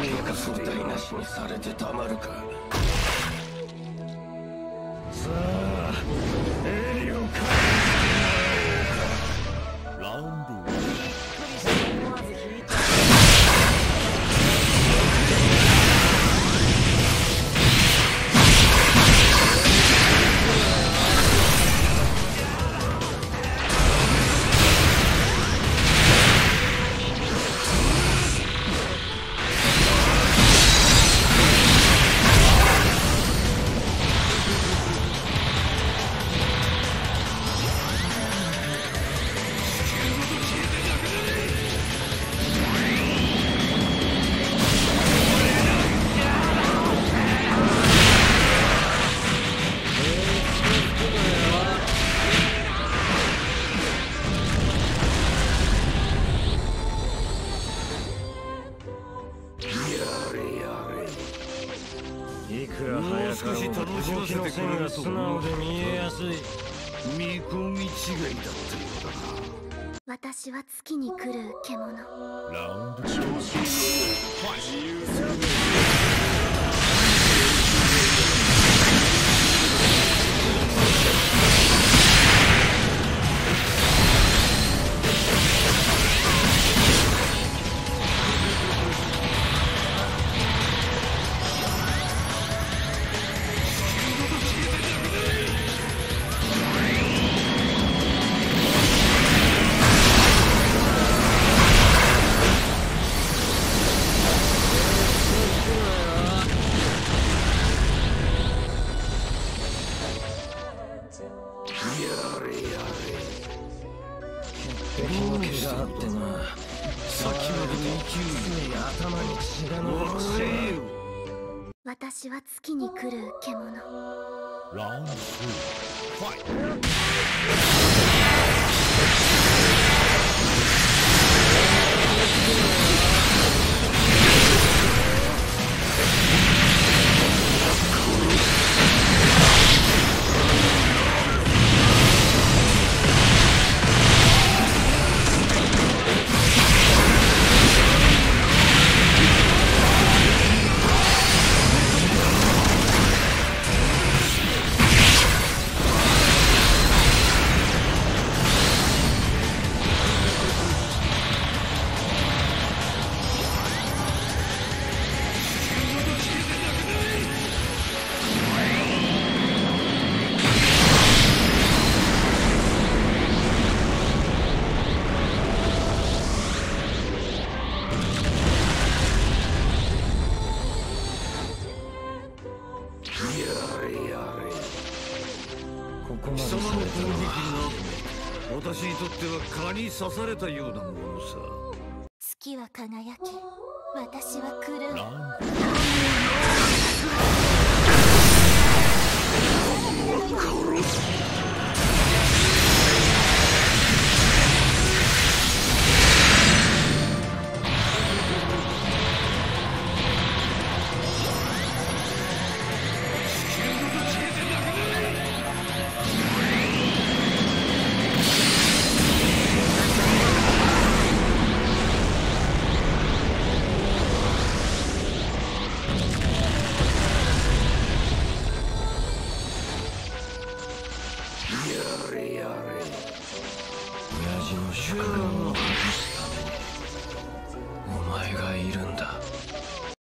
計画を台無しにされてたまるか。いくら早かろうが動きの線が素直で見えやすい見込み違いだったようだな私は月に来る獣ラウンド動きがあってなさっきまでの勢い頭に血が上忘れよ。私は月に来る獣。ラウンド2ここまで貴様の攻撃が私にとっては蚊に刺されたようなものさ。月は輝き私は狂う Priori. Sure.